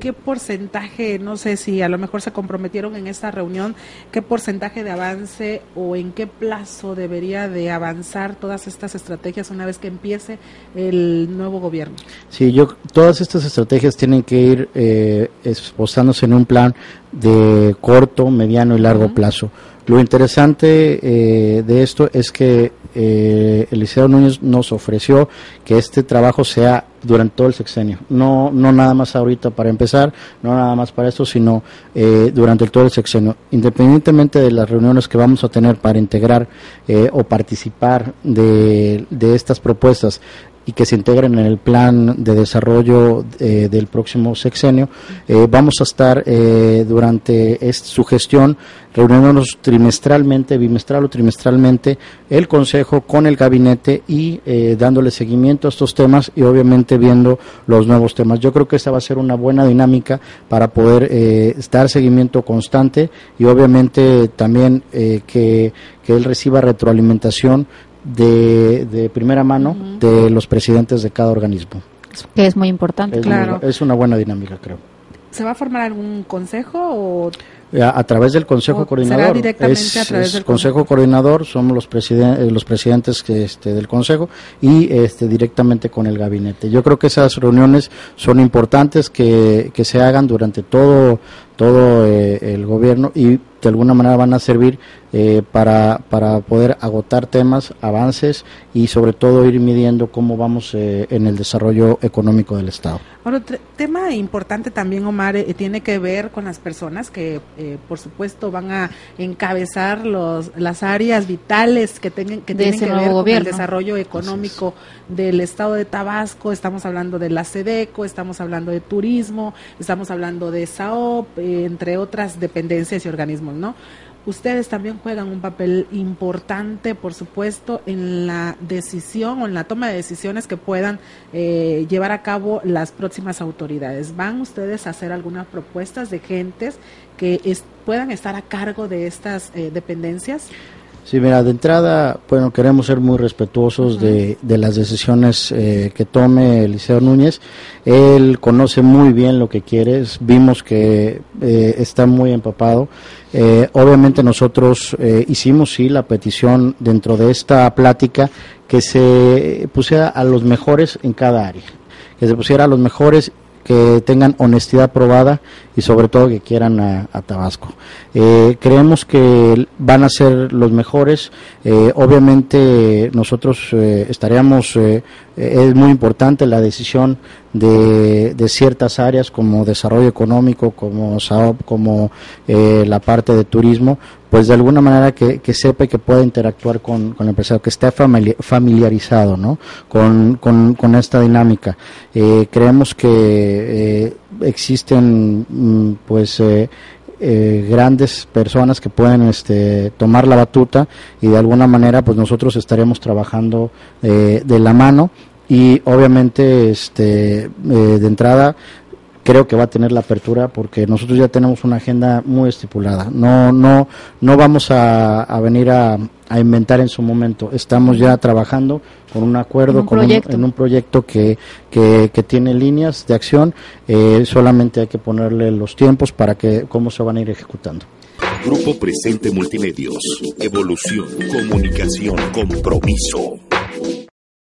¿Qué porcentaje, no sé si a lo mejor se comprometieron en esta reunión, qué porcentaje de avance o en qué plazo debería de avanzar todas estas estrategias una vez que empiece el nuevo gobierno? Sí, yo todas estas estrategias tienen que ir eh, esposándose en un plan de corto, mediano y largo plazo. Lo interesante eh, de esto es que eh, Eliseo Núñez nos ofreció que este trabajo sea durante todo el sexenio, no, no nada más ahorita para empezar, no nada más para esto, sino eh, durante todo el sexenio. Independientemente de las reuniones que vamos a tener para integrar eh, o participar de, de estas propuestas y que se integren en el plan de desarrollo eh, del próximo sexenio. Eh, vamos a estar eh, durante su gestión reuniéndonos trimestralmente, bimestral o trimestralmente, el Consejo con el gabinete y dándole seguimiento a estos temas y obviamente viendo los nuevos temas. Yo creo que esta va a ser una buena dinámica para poder dar seguimiento constante y obviamente también que, que él reciba retroalimentación de, de primera mano de los presidentes de cada organismo. Que es muy importante. claro. es una buena dinámica, creo. ¿Se va a formar algún consejo o a, través del Consejo Coordinador. directamente a través del Consejo, Coordinador, somos los, presidentes los presidentes que, este, del Consejo y este, directamente con el gabinete. Yo creo que esas reuniones son importantes que, que se hagan durante todo, todo eh, el gobierno y de alguna manera van a servir eh, para, para poder agotar temas, avances y sobre todo ir midiendo cómo vamos eh, en el desarrollo económico del Estado. Otro tema importante también, Omar, tiene que ver con las personas que eh, por supuesto, van a encabezar los, las áreas vitales que, tengan, que tienen que ver con el desarrollo económico del estado de Tabasco. Estamos hablando de la SEDECO, estamos hablando de turismo, estamos hablando de SAOP, eh, entre otras dependencias y organismos, ¿no? Ustedes también juegan un papel importante, por supuesto, en la decisión o en la toma de decisiones que puedan eh, llevar a cabo las próximas autoridades. ¿Van ustedes a hacer algunas propuestas de gentes que puedan estar a cargo de estas eh, dependencias? Sí, mira, de entrada, bueno, queremos ser muy respetuosos de, las decisiones eh, que tome Eliseo Núñez. Él conoce muy bien lo que quiere, vimos que eh, está muy empapado. Eh, obviamente nosotros hicimos, sí, la petición dentro de esta plática que se pusiera a los mejores en cada área, que se pusiera a los mejores que tengan honestidad probada y sobre todo que quieran a, Tabasco. Eh, creemos que van a ser los mejores. Eh, obviamente nosotros eh, estaríamos, es muy importante la decisión de, de, ciertas áreas como desarrollo económico, como SAOP, como la parte de turismo, pues de alguna manera que, que sepa y que pueda interactuar con, con el empresario, que esté familiarizado ¿no? con, con, con esta dinámica. Eh, creemos que eh, existen mm, pues eh, eh, grandes personas que pueden este, tomar la batuta y de alguna manera pues nosotros estaremos trabajando eh, de la mano y obviamente este eh, de entrada creo que va a tener la apertura porque nosotros ya tenemos una agenda muy estipulada. No, no, no vamos a, venir a, inventar en su momento. Estamos ya trabajando con un acuerdo, con en un proyecto que, que, tiene líneas de acción. Eh, solamente hay que ponerle los tiempos para que cómo se van a ir ejecutando. Grupo Presente Multimedios. Evolución, comunicación, compromiso.